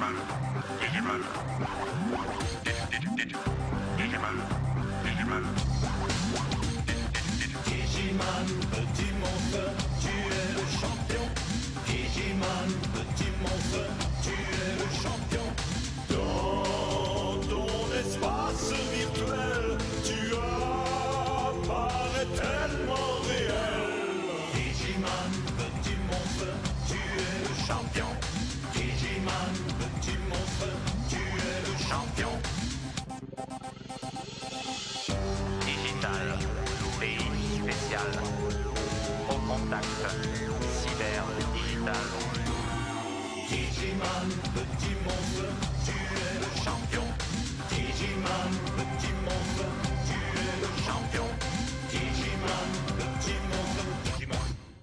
Digimon, Digimon. Dig- dig- dig- Digimon, Digimon. Digimon, petit monstre, tu es le champion. Digimon, petit monstre, tu es le champion. Dans ton espace virtuel, tu apparais tellement réel. Digimon, petit monstre, tu es le champion. Au contact, cyber digital. Digimon, petit monstre,